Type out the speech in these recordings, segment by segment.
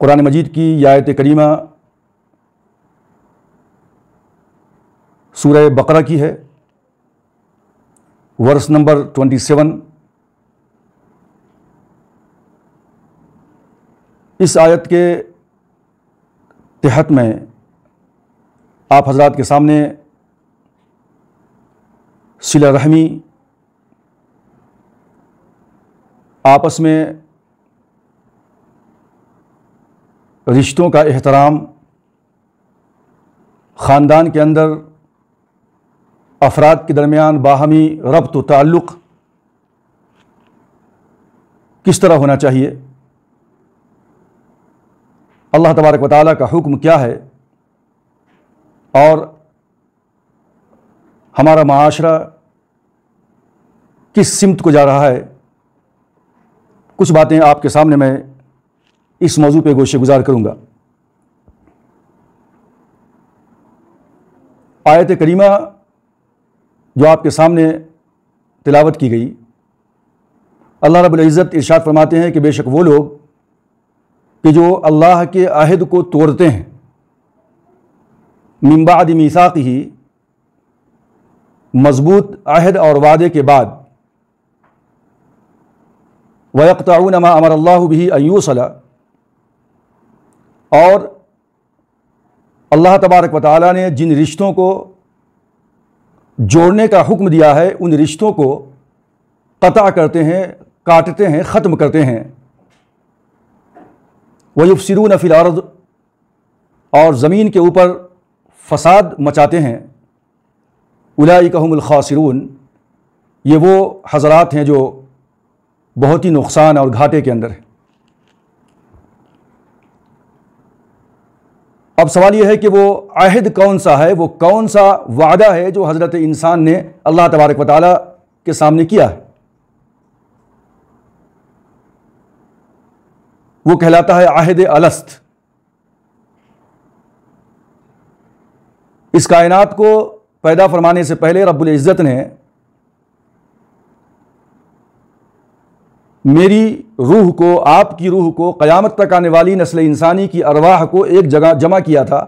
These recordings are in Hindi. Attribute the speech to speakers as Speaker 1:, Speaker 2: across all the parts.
Speaker 1: कुरान मजीद की आयत करीमा सूरह बकरा की है वर्स नंबर 27 इस आयत के तहत में आप हजरात के सामने सिला रहमी आपस में रिश्तों का एहतराम, ख़ानदान के अंदर अफराद के दरमियान बाहमी रब्त ताल्लुक़ किस तरह होना चाहिए? अल्लाह तबारक व का हुक्म क्या है? और हमारा माशरा किस सिमत को जा रहा है? कुछ बातें आपके सामने मैं इस मौजू पे गोशे गुजार करूँगा। आयत करीमा जो आपके सामने तिलावत की गई, अल्लाह रब्बुल इज़्ज़त इरशाद फरमाते हैं कि बेशक वो लोग कि जो अल्लाह के अहद को तोड़ते हैं मिम्बाद मीसाक ही मज़बूत अहद और वादे के बाद वयक़ताउन मा अमर अल्लाह भी अयूसला और अल्लाह तबारक व ताली ने जिन रिश्तों को जोड़ने का हुक्म दिया है, उन रिश्तों को कता करते हैं, काटते हैं, ख़त्म करते हैं। वयुफसिरून फिल अर्द, और ज़मीन के ऊपर फसाद मचाते हैं। उलाई कहमुल खासिरून, ये वो हज़रात हैं जो बहुत ही नुकसान और घाटे के अंदर हैं। अब सवाल यह है कि वो अहद कौन सा है? वो कौन सा वादा है जो हज़रत इंसान ने अल्लाह तबारक व ताली के सामने किया? है वो कहलाता है आहद अलस्त। इस कायनात को पैदा फरमाने से पहले रब्बुल इज़्ज़त ने मेरी रूह को, आपकी रूह को क़यामत तक आने वाली नस्ल इंसानी की अरवाह को एक जगह जमा किया था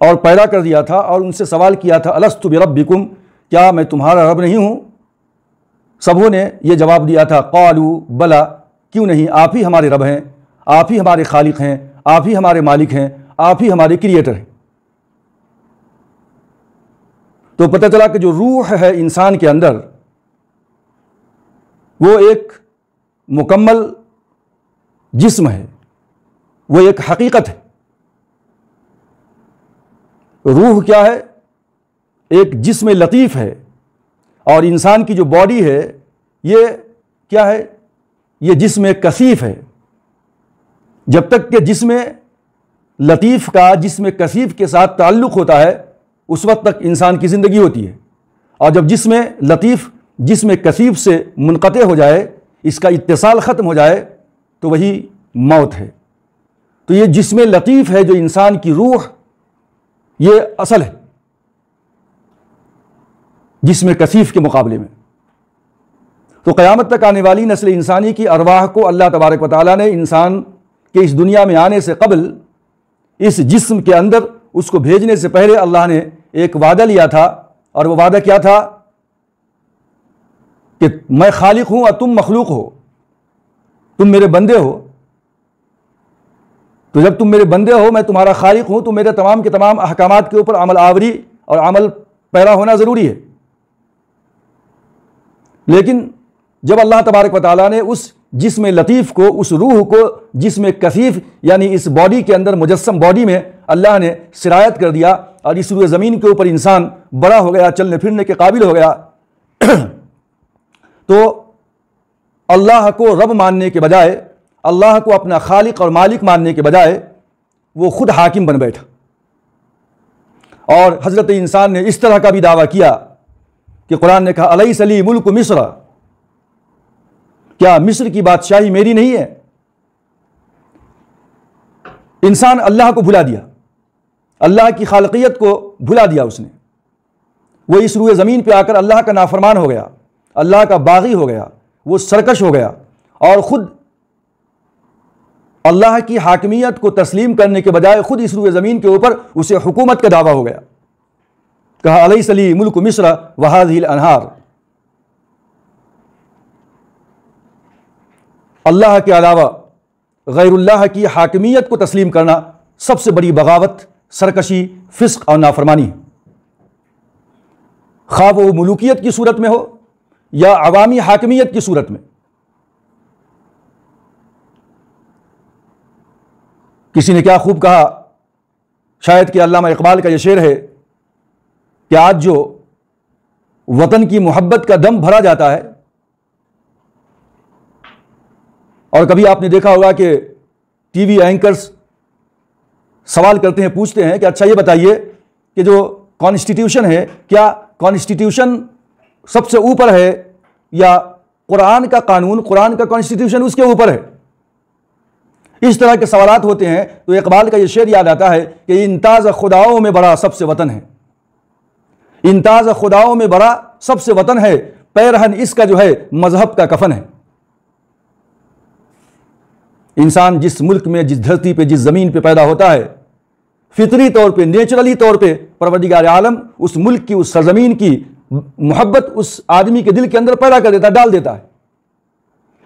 Speaker 1: और पैदा कर दिया था और उनसे सवाल किया था, अलस्तु बिरब्बिकुम, क्या मैं तुम्हारा रब नहीं हूँ? सबों ने यह जवाब दिया था, कालू, बला, क्यों नहीं? आप ही हमारे रब हैं, आप ही हमारे खालिक हैं, आप ही हमारे मालिक हैं, आप ही हमारे क्रिएटर हैं। तो पता चला कि जो रूह है इंसान के अंदर, वो एक मुकम्मल जिस्म है, वो एक हकीकत है। रूह क्या है? एक जिस्म लतीफ़ है। और इंसान की जो बॉडी है, ये क्या है? ये जिस्म कसीफ़ है। जब तक कि जिस्म लतीफ़ का, जिस्म कसीफ़ के साथ ताल्लुक़ होता है, उस वक्त तक इंसान की ज़िंदगी होती है। और जब जिस्म लतीफ़, जिस्म कसीफ़ से मुनक़ हो जाए इसका इत्तेसाल ख़त्म हो जाए तो वही मौत है। तो ये जिस्म लतीफ़ है, जो इंसान की रूह, ये असल है, जिस्म कसीफ़ के मुकाबले में। तो क़यामत तक आने वाली नस्ल इंसानी की अरवाह को अल्लाह तबारक व ताली ने इंसान के इस दुनिया में आने से कबल, इस जिस्म के अंदर उसको भेजने से पहले अल्लाह ने एक वादा लिया था, और वह वादा क्या था? कि मैं खालिक हूँ और तुम मखलूक हो, तुम मेरे बंदे हो। तो जब तुम मेरे बंदे हो, मैं तुम्हारा खालिक हूँ तो मेरे तमाम के तमाम अहकाम के ऊपर अमल आवरी और अमल पैरा होना ज़रूरी है। लेकिन जब अल्लाह तबारक व ताली ने उस जिसम लतीफ़ को, उस रूह को, जिसम कसीफ़, यानी इस बॉडी के अंदर मुजस्म बॉडी में अल्लाह ने शरायत कर दिया और इस रूए ज़मीन के ऊपर इंसान बड़ा हो गया चलने फिरने के काबिल हो गया। तो अल्लाह को रब मानने के बजाय, अल्लाह को अपना खालिक और मालिक मानने के बजाय, वो खुद हाकिम बन बैठा। और हज़रत इंसान ने इस तरह का भी दावा किया कि कुरान ने कहा अलई सली मुल्क मिस्र। क्या मिस्र की बादशाही मेरी नहीं है? इंसान अल्लाह को भुला दिया। अल्लाह की खालकियत को भुला दिया उसने। वो इस रूए ज़मीन पे आकर अल्लाह का नाफरमान हो गया। अल्लाह का बागी हो गया, वो सरकश हो गया और ख़ुद अल्लाह की हाकमियत को तस्लीम करने के बजाय खुद इस रूए ज़मीन के ऊपर उसे हुकूमत का दावा हो गया। कहा अलई सली मुल्क मिस्र वहादिल अनहार। अल्लाह के अलावा गैरुल्लाह की हाकमियत को तस्लीम करना सबसे बड़ी बगावत, सरकशी, फिस्क और नाफरमानी खा वो मलूकियत की सूरत में हो या अवामी हाकमियत की सूरत में। किसी ने क्या खूब कहा, शायद कि अल्लामा इकबाल का यह शेर है कि आज जो वतन की मोहब्बत का दम भरा जाता है, और कभी आपने देखा होगा कि टीवी एंकर्स सवाल करते हैं, पूछते हैं कि अच्छा ये बताइए कि जो कॉन्स्टिट्यूशन है, क्या कॉन्स्टिट्यूशन सबसे ऊपर है या कुरान का कानून, कुरान का कॉन्स्टिट्यूशन उसके ऊपर है। इस तरह के सवाल होते हैं तो इकबाल का यह शेर याद आता है कि इंताज खुदाओं में बड़ा सबसे वतन है। इंताज खुदाओं में बड़ा सबसे वतन है। पैरहन इसका जो है, मज़हब का कफन है। इंसान जिस मुल्क में, जिस धरती पे, जिस ज़मीन पे पैदा होता है, फितरी तौर पे, नेचुरली तौर पे परवरदिगार आलम उस मुल्क की, उस सरजमीन की मोहब्बत उस आदमी के दिल के अंदर पैदा कर देता, डाल देता है।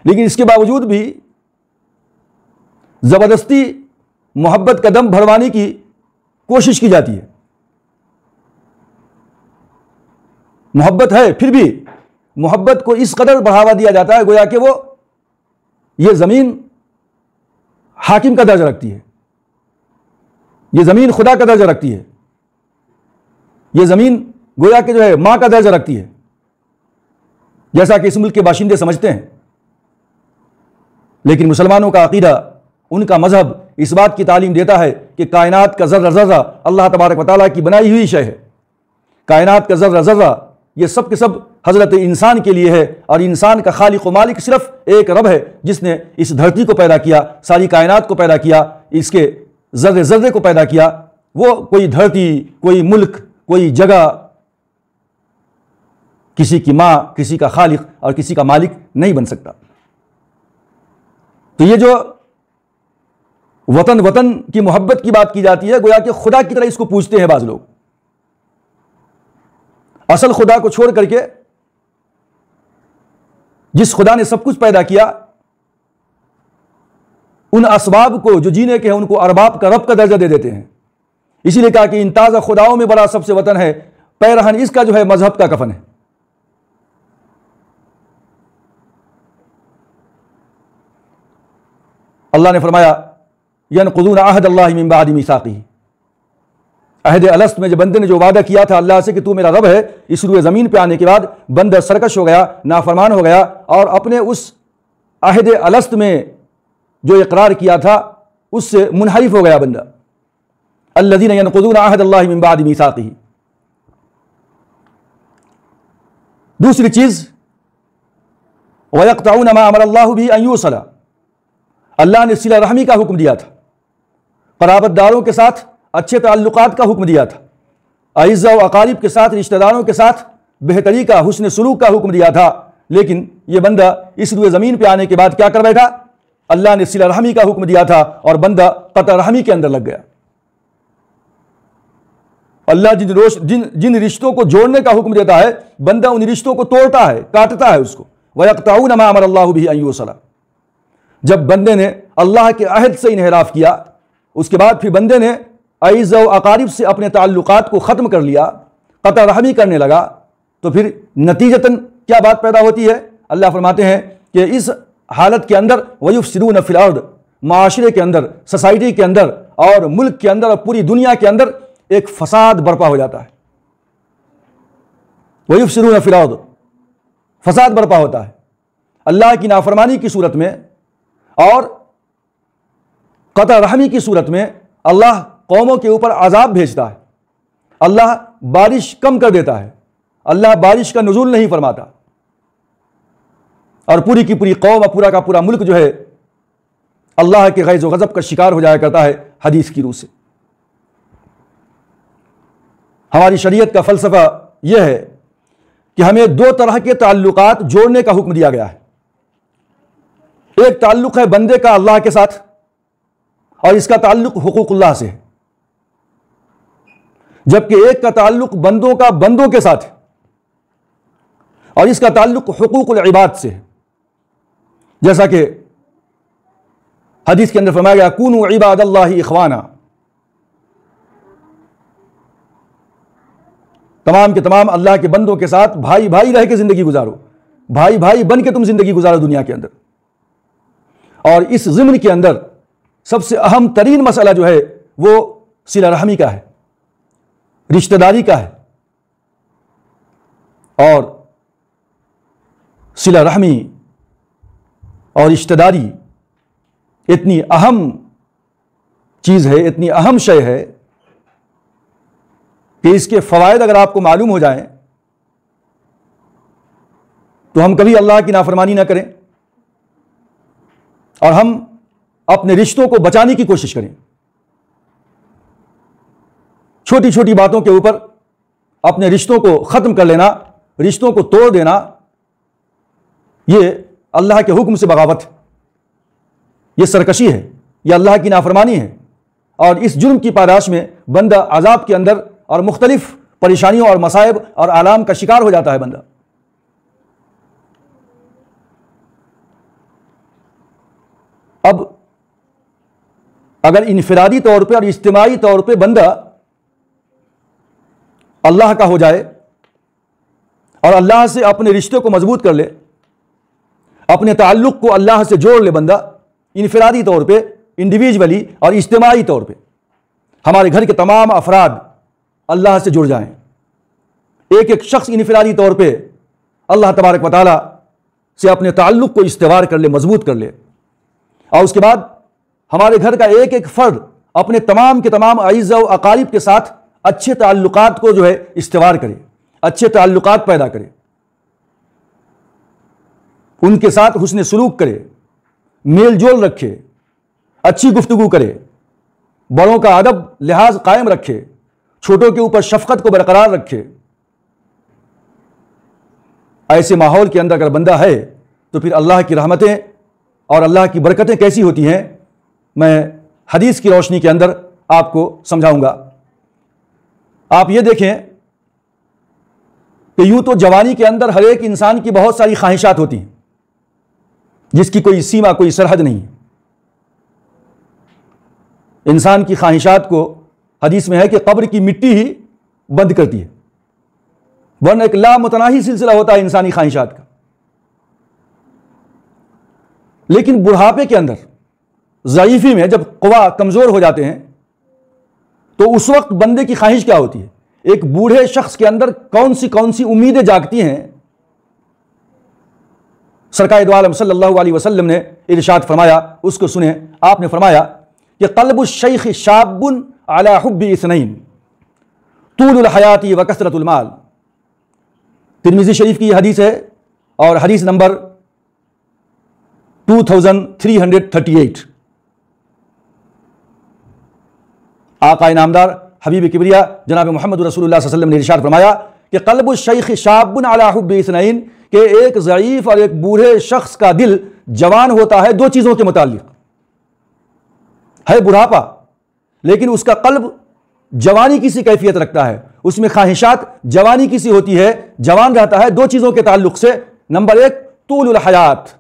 Speaker 1: लेकिन इसके बावजूद भी ज़बरदस्ती मोहब्बत कदम भरवाने की कोशिश की जाती है। मोहब्बत है, फिर भी मोहब्बत को इस कदर बढ़ावा दिया जाता है, गोया कि वो ये ज़मीन हाकिम का दर्जा रखती है। ये ज़मीन खुदा का दर्जा रखती है। ये ज़मीन गोया के जो है, माँ का दर्जा रखती है। जैसा कि इस मुल्क के बाशिंदे समझते हैं। लेकिन मुसलमानों का अकीदा, उनका मज़हब इस बात की तालीम देता है कि कायनात का जर्रा जर्रा अल्लाह तबारक वाली की बनाई हुई शय है। कायनात का जर्रा जर्रा ये सब के सब हज़रत इंसान के लिए है और इंसान का खालिक व मालिक सिर्फ़ एक रब है जिसने इस धरती को पैदा किया, सारी कायनात को पैदा किया, इसके जर्रे जर्रे को पैदा किया। वो कोई धरती, कोई मुल्क, कोई जगह किसी की माँ, किसी का खालिक और किसी का मालिक नहीं बन सकता। तो ये जो वतन वतन की मोहब्बत की बात की जाती है, गोया कि खुदा की तरह इसको पूछते हैं बाज लोग। असल खुदा को छोड़ करके जिस खुदा ने सब कुछ पैदा किया, उन असबाब को जो जीने के हैं, उनको अरबाब का रब का दर्जा दे देते हैं। इसीलिए कहा कि इन ताज़ा खुदाओं में बड़ा सबसे वतन है, पैरहन इसका जो है मज़हब का कफन है। अल्लाह ने फरमाया यन कदून आहद अल्लाहबादी मिसाक़ी अहद अलस्त में जो बंदे ने जो वादा किया था अल्लाह से कि तू मेरा रब है, इस रुए ज़मीन पे आने के बाद बंदा सरकश हो गया, नाफरमान हो गया और अपने उस अहद अलस्त में जो इकरार किया था, उससे मुनहरिफ हो गया बंदा। अल्लादीन यनकदून आहद अल्लाहबादी मिसाक़ी दूसरी चीज़ वयकताउन मा अमर अल्लाह भी अयूसला अल्लाह ने सिला रहमी का हुक्म दिया था। कराबतदारों के साथ, अच्छे ताल्लुकात का हुक्म दिया था। अज़ा व अकारीब के साथ, रिश्तेदारों के साथ बेहतरी का, हुसन सलूक का हुक्म दिया था। लेकिन यह बंदा इस रुए ज़मीन पर आने के बाद क्या कर बैठा? अल्लाह ने सिला रहमी का हुक्म दिया था और बंदा कत रहमी के अंदर लग गया। अल्लाह जिन रोश, जिन जिन रिश्तों को जोड़ने का हुक्म देता है, बंदा उन रिश्तों को तोड़ता है, काटता है उसको। वयकताऊ नमा अमर अल्लाह भी अयूसला जब बंदे ने अल्लाह के अहद से इनहराफ किया, उसके बाद फिर बंदे ने अज़ अकारीब से अपने ताल्लुक को ख़त्म कर लिया कत रहमी करने लगा तो फिर नतीजतन क्या बात पैदा होती है? अल्लाह फरमाते हैं कि इस हालत के अंदर वयुफ सिरून फ़िलर्द माशरे के अंदर, सोसाइटी के अंदर और मुल्क के अंदर और पूरी दुनिया के अंदर एक फसाद बर्पा हो जाता है। वयुफ सिरून फ़िलर्द फसाद बर्पा होता है। अल्लाह की नाफरमानी की सूरत में और कत रहमी की सूरत में अल्लाह कौमों के ऊपर आज़ाब भेजता है। अल्लाह बारिश कम कर देता है। अल्लाह बारिश का नजूल नहीं फरमाता। और पूरी की पूरी कौम और पूरा का पूरा मुल्क जो है, अल्लाह के गैज़ गज़ब का शिकार हो जाया करता है हदीस की रूह से। हमारी शरीयत का फ़लसफ़ा यह है कि हमें दो तरह के ताल्लुकात जोड़ने का हुक्म दिया गया है। एक ताल्लुक है बंदे का अल्लाह के साथ और इसका ताल्लुक हुकूकुल्लाह से जबकि एक का ताल्लुक बंदों का बंदों के साथ और इसका ताल्लुक हुकूकुल इबाद से है। जैसा कि हदीस के अंदर फरमाया गया, कून इबाद अल्लाह इखवाना। तमाम के तमाम अल्लाह के बंदों के साथ भाई भाई रह के ज़िंदगी गुजारो। भाई भाई बन के तुम ज़िंदगी गुजारो दुनिया के अंदर। और इस जिम्न के अंदर सबसे अहम तरीन मसला जो है, वो सिला रहमी का है, रिश्तेदारी का है, और सिला रहमी और रिश्तेदारी इतनी अहम चीज़ है, इतनी अहम शय है कि इसके फ़वाद अगर आपको मालूम हो जाएँ तो हम कभी अल्लाह की नाफरमानी ना करें। और हम अपने रिश्तों को बचाने की कोशिश करें। छोटी छोटी बातों के ऊपर अपने रिश्तों को ख़त्म कर लेना, रिश्तों को तोड़ देना यह अल्लाह के हुक्म से बगावत। यह सरकशी है यह अल्लाह की नाफरमानी है। और इस जुर्म की पादाश में बंदा अजाब के अंदर और मुख्तलिफ़ परेशानियों और मसाइब और आलाम का शिकार हो जाता है बंदा। अब अगर इनफरादी तौर पे और इज्तमाही तौर पे बंदा अल्लाह का हो जाए और अल्लाह से अपने रिश्ते को मज़बूत कर ले, अपने ताल्लुक को अल्लाह से जोड़ ले बंदा, इनफरादी तौर पे इंडिविजुअली और इज्तमाही तौर पे, हमारे घर के तमाम अफराद अल्लाह से जुड़ जाएँ। एक एक शख्स इनफरादी तौर पे अल्लाह तबारक वाली से अपने ताल्लुक को इस्तेवार कर ले, मज़बूत कर ले। और उसके बाद हमारे घर का एक एक फ़र्द अपने तमाम के तमाम अज़ व अकारीब के साथ अच्छे ताल्लुकात को जो है इस्तेवार करे, अच्छे ताल्लुकात पैदा करे। उनके साथ हुसन सलूक करे, मेल जोल रखे, अच्छी गुफ्तगु करे, बड़ों का अदब लिहाज कायम रखे, छोटों के ऊपर शफकत को बरकरार रखे। ऐसे माहौल के अंदर अगर बंदा है तो फिर अल्लाह की रहमतें और अल्लाह की बरकतें कैसी होती हैं, मैं हदीस की रोशनी के अंदर आपको समझाऊँगा। आप ये देखें कि यूँ तो जवानी के अंदर हर एक इंसान की बहुत सारी ख्वाहिशात होती हैं, जिसकी कोई सीमा, कोई सरहद नहीं है। इंसान की ख्वाहिशात को हदीस में है कि कब्र की मिट्टी ही बंद करती है। वरना एक लामतनाही सिलसिला होता है इंसानी ख्वाहिशात का। लेकिन बुढ़ापे के अंदर ज़यीफ़ी में जब कवा कमज़ोर हो जाते हैं तो उस वक्त बंदे की ख्वाहिश क्या होती है? एक बूढ़े शख्स के अंदर कौन सी कौन सी उम्मीदें जागती हैं? सरकार दोम सल्लल्लाहु अलैहि वसल्लम ने इरशाद फरमाया, उसको सुने। आपने फरमाया कि कल्ब शेख शाबुन अला हुब्बी इसनईन तूल हयाती व तिरमिजी शरीफ की हदीस है और हदीस नंबर 2338 आका नामदार हबीब किबरिया जनाब मोहम्मद रसूलुल्लाह ने इरशाद फरमाया कि कल्ब शेख शाबुन अला हुब्बी इसनईन के एक ज़यीफ़ और एक बूढ़े शख्स का दिल जवान होता है दो चीज़ों के मुतालिक। है बुढ़ापा, लेकिन उसका कल्ब जवानी की सी कैफियत रखता है। उसमें ख्वाहिशात जवानी की सी होती है, जवान रहता है दो चीज़ों के ताल्लुक से। नंबर एक तूल हयात।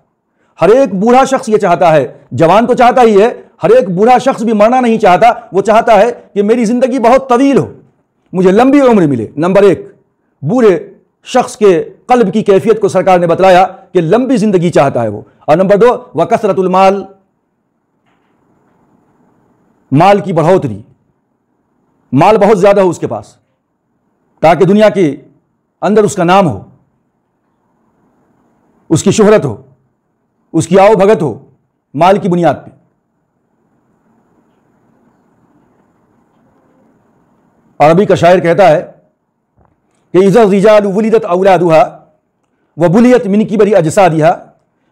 Speaker 1: हर एक बूढ़ा शख्स ये चाहता है, जवान तो चाहता ही है, हर एक बूढ़ा शख्स भी मरना नहीं चाहता, वो चाहता है कि मेरी ज़िंदगी बहुत तवील हो, मुझे लंबी उम्र मिले। नंबर एक, बूढ़े शख्स के कल्ब की कैफियत को सरकार ने बतलाया कि लंबी ज़िंदगी चाहता है वो। और नंबर दो, व कसरतुलमाल माल की बढ़ोतरी। माल बहुत ज़्यादा हो उसके पास, ताकि दुनिया के अंदर उसका नाम हो, उसकी शोहरत हो। उसकी आओ भगत हो, माल की बुनियाद पे। अरबी का शायर कहता है कि इज़त रिजालत अवलादुहा व बुलियत मिनकी बरी अजसा दिहा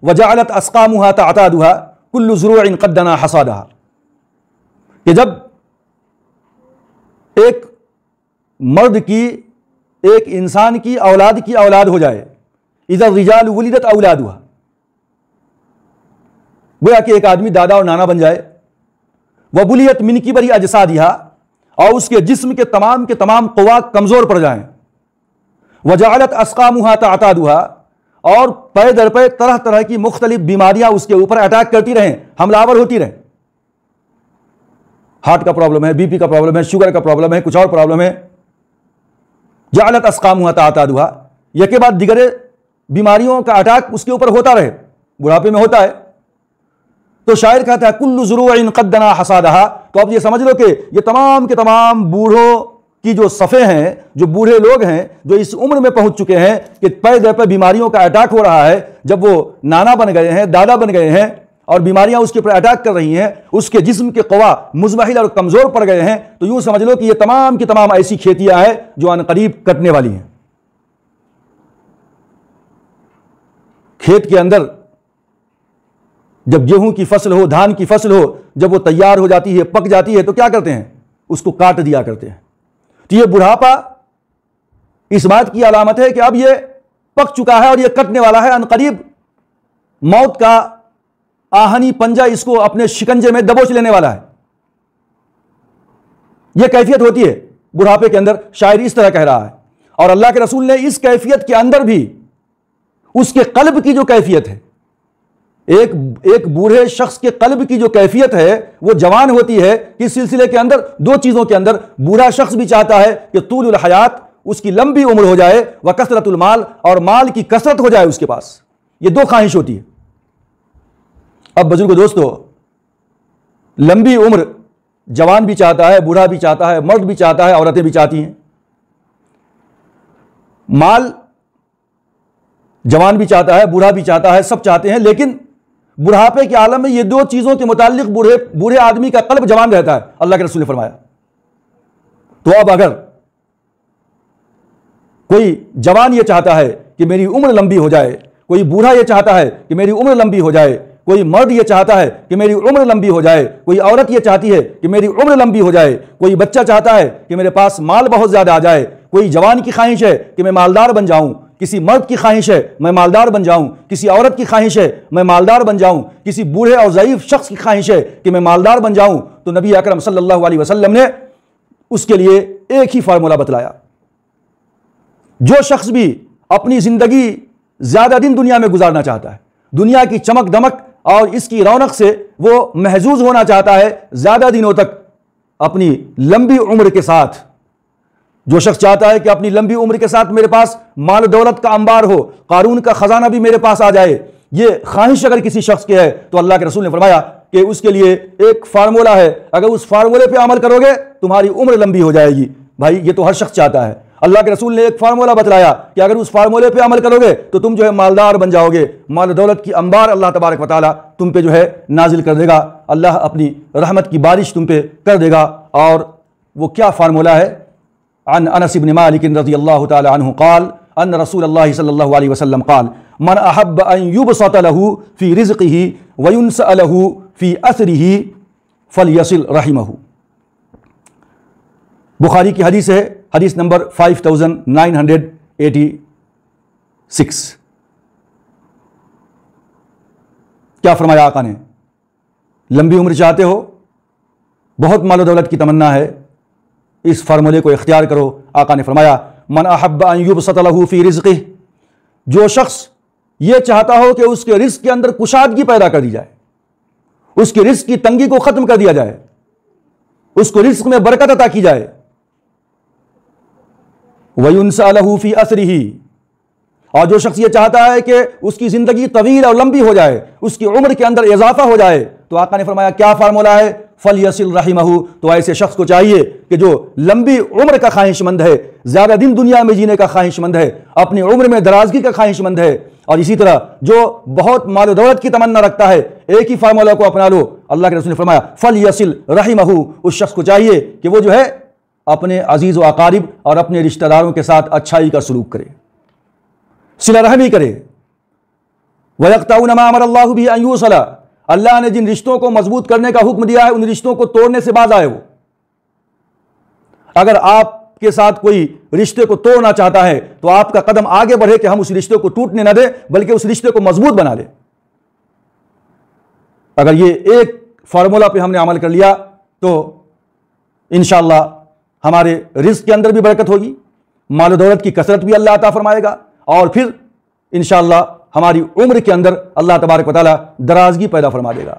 Speaker 1: वजालत असकामुहा तातादुहा कुल्लु ज़रूर इनकदना हसादहा। कि जब एक मर्द की, एक इंसान की औलाद की औलाद हो जाए इज़त औलाद हुआ गोया कि एक आदमी दादा और नाना बन जाए। वह बुलियत मिनकी बरी अजसा दिया और उसके जिस्म के तमाम के तमाम कवा कमज़ोर पड़ जाएँ। वजालत आता तातादुहा और पै दर पे तरह तरह की मुख्तलिफ़ बीमारियाँ उसके ऊपर अटैक करती रहें, हमलावर होती रहें। हार्ट का प्रॉब्लम है, बीपी का प्रॉब्लम है, शुगर का प्रॉब्लम है, कुछ और प्रॉब्लम है। जालत असकाम हुआ आता दुआ यह के बाद दिगरे बीमारियों का अटैक उसके ऊपर होता रहे, बुढ़ापे में होता है। तो शायर कहता है, कुल्लु ज़रूर कदना हसादहा। तो आप ये समझ लो कि ये तमाम के तमाम बूढ़ों की जो सफ़े हैं, जो बूढ़े लोग हैं, जो इस उम्र में पहुँच चुके हैं कि पै पर बीमारियों का अटैक हो रहा है, जब वो नाना बन गए हैं, दादा बन गए हैं, और बीमारियाँ उसके ऊपर अटैक कर रही हैं, उसके जिस्म के कवा मुजमहिल और कमज़ोर पड़ गए हैं तो यूँ समझ लो कि ये तमाम की तमाम ऐसी खेतियाँ हैं जो अनकरीब कटने वाली हैं। खेत के अंदर जब गेहूँ की फ़सल हो, धान की फ़सल हो, जब वो तैयार हो जाती है, पक जाती है तो क्या करते हैं? उसको काट दिया करते हैं। तो ये बुढ़ापा इस बात की अलामत है कि अब ये पक चुका है और ये कटने वाला है अनकरीब। मौत का आहनी पंजा इसको अपने शिकंजे में दबोच लेने वाला है। यह कैफियत होती है बुढ़ापे के अंदर, शायर इस तरह कह रहा है। और अल्लाह के रसूल ने इस कैफियत के अंदर भी उसके कल्ब की जो कैफियत है एक एक बूढ़े शख्स के कल्ब की जो कैफियत है, वो जवान होती है इस सिलसिले के अंदर, दो चीज़ों के अंदर, बूढ़ा शख्स भी चाहता है कि तूल हयात, उसकी लंबी उम्र हो जाए वह कसरतुल माल, और माल की कसरत हो जाए उसके पास। ये दो ख्वाहिश होती है। अब बुज़ुर्ग दोस्तों, लंबी उम्र जवान भी चाहता है, बूढ़ा भी चाहता है, मर्द भी चाहता है, औरतें भी चाहती हैं। माल जवान भी चाहता है, बूढ़ा भी चाहता है, सब चाहते हैं, लेकिन बुढ़ापे के आलम में ये दो चीज़ों के मुतालिक बूढ़े बूढ़े आदमी का कल्ब जवान रहता है। अल्लाह के रसूल ने फरमाया। तो अब अगर कोई जवान ये चाहता है कि मेरी उम्र लंबी हो जाए, कोई बूढ़ा ये चाहता है कि मेरी उम्र लंबी हो जाए, कोई मर्द ये चाहता है कि मेरी उम्र लंबी हो जाए, कोई औरत ये चाहती है कि मेरी उम्र लंबी हो जाए, कोई बच्चा चाहता है कि मेरे पास माल बहुत ज़्यादा आ जाए, कोई जवान की ख्वाहिश है कि मैं मालदार बन जाऊँ किसी मर्द की ख्वाहिश है, मैं मालदार बन जाऊँ। किसी औरत की ख्वाहिश है, मैं मालदार बन जाऊँ। किसी बूढ़े और ज़यीफ शख्स की ख्वाहिश है कि मैं मालदार बन जाऊँ। तो नबी अकरम सल्लल्लाहु अलैहि वसल्लम ने उसके लिए एक ही फार्मूला बतलाया। जो शख्स भी अपनी ज़िंदगी ज़्यादा दिन दुनिया में गुजारना चाहता है, दुनिया की चमक दमक और इसकी रौनक से वो महजूज होना चाहता है, ज़्यादा दिनों तक अपनी लंबी उम्र के साथ जो शख्स चाहता है कि अपनी लंबी उम्र के साथ मेरे पास माल दौलत का अंबार हो कानून का खजाना भी मेरे पास आ जाए, ये ख्वाहिश अगर किसी शख्स की है तो अल्लाह के रसूल ने फरमाया कि उसके लिए एक फार्मूला है। अगर उस फार्मूले पे अमल करोगे, तुम्हारी उम्र लंबी हो जाएगी। भाई, ये तो हर शख्स चाहता है। अल्लाह के रसूल ने एक फार्मूला बतलाया कि अगर उस फार्मूले पे अमल करोगे तो तुम जो है मालदार बन जाओगे। माल दौलत की अंबार अल्लाह तबारक वाली तुम पे जो है नाजिल कर देगा। अल्लाह अपनी रहमत की बारिश तुम पे कर देगा। और वो क्या फार्मूला है? अन अनसिबन मालिक रज़ी अल्लाह तु काल अन रसूल अल्लाह सल्लल्लाहु अलैहि वसल्लम काल मन अहब अन युबसत लहू फ़ी रिज़्क़िही वयुनस लहू फ़ी असरिही फलयसिल रहिमहू बुखारी की हदीस है हदीस नंबर 5986 क्या फरमाया आका ने लंबी उम्र चाहते हो बहुत मालो दौलत की तमन्ना है इस फार्मूले को इख्तियार करो। आका ने फरमाया, मन अहब सतलहूफ़ी रिज़्क़। जो शख्स ये चाहता हो कि उसके रिस्क के अंदर कुशादगी पैदा कर दी जाए, उसके रिस्क की तंगी को ख़त्म कर दिया जाए, उसको रिस्क में बरकत अता की जाए वयुनसालहूफ़ी असरी ही और जो शख्स ये चाहता है कि उसकी ज़िंदगी तवील और लंबी हो जाए, उसकी उम्र के अंदर इजाफा हो जाए तो आका ने फरमाया, क्या फार्मूला है? फल यसिल रहीमहू। तो ऐसे शख्स को चाहिए कि जो लंबी उम्र का ख्वाहिशमंद है, ज़्यादा दिन दुनिया में जीने का ख्वाहिशमंद है, अपनी उम्र में दराजगी का ख्वाहिशमंद है। और इसी तरह जो बहुत माल दौलत की तमन्ना रखता है, एक ही फार्मूला को अपना लो। अल्लाह के रसूल ने फरमाया फल यसिल रहीमहू। उस शख्स को चाहिए कि वो जो है अपने अज़ीज़ व अकारिब और अपने रिश्तेदारों के साथ अच्छाई का सलूक करे। सिला रहमी करे। वयकताउनमामर अल्लाह भी अयूसला अल्लाह ने जिन रिश्तों को मज़बूत करने का हुक्म दिया है, उन रिश्तों को तोड़ने से बाज आए वो। अगर आपके साथ कोई रिश्ते को तोड़ना चाहता है तो आपका कदम आगे बढ़े कि हम उस रिश्ते को टूटने ना दे, बल्कि उस रिश्ते को मज़बूत बना ले अगर ये एक फार्मूला पे हमने अमल कर लिया तो इन हमारे रिस्क के अंदर भी बरकत होगी माल दौलत की कसरत भी अल्लाह अता फरमाएगा, और फिर इन हमारी उम्र के अंदर अल्लाह तबारक वाली दराजगी पैदा फरमा देगा।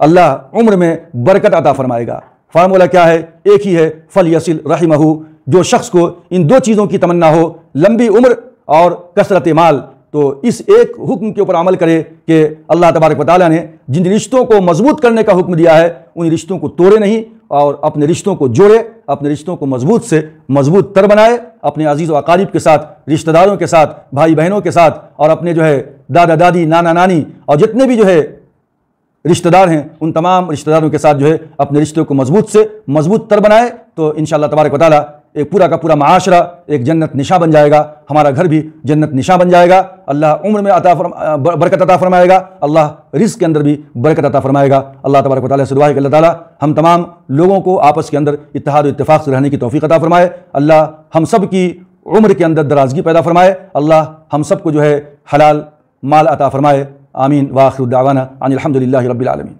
Speaker 1: अल्लाह उम्र में बरकत अता फरमाएगा। फार्मूला क्या है? एक ही है फल यसिल रहीमहू, जो शख्स को इन दो चीज़ों की तमन्ना हो, लंबी उम्र और कसरत माल तो इस एक हुक्म के ऊपर अमल करे कि अल्लाह तबारक वाली ने जिन रिश्तों को मज़बूत करने का हुक्म दिया है, उन रिश्तों को तोड़े नहीं और अपने रिश्तों को जोड़े। अपने रिश्तों को मज़बूत से मज़बूत तर बनाए, अपने अज़ीज़ व अकारीब के साथ, रिश्तेदारों के साथ भाई बहनों के साथ और अपने जो है दादा, दादी, नाना, नानी और जितने भी जो है रिश्तेदार हैं, उन तमाम रिश्तेदारों के साथ जो है अपने रिश्तों को मज़बूत से मज़बूत तर बनाए। तो इन तबारक वाली एक पूरा का पूरा माशरा, एक जन्नत निशा बन जाएगा, हमारा घर भी जन्नत निशा बन जाएगा। अल्लाह उम्र में अता फरमा बरकत अता फरमाएगा। अल्लाह रिस्क के अंदर भी बरकत अता फरमाएगा। अल्लाह तबारक वाली से दुआ है अल्लाह ताला हम तमाम लोगों को आपस के अंदर इतिहाद इतफाक़ से रहने की तोफ़ी अता फरमाए। अल्लाह हम सब की उम्र के अंदर दराजगी पैदा फरमाए। अल्लाह हम सबको जो है हलाल माल अता फरमाए। आमीन अनिलहमदिल्ला रबीआलमी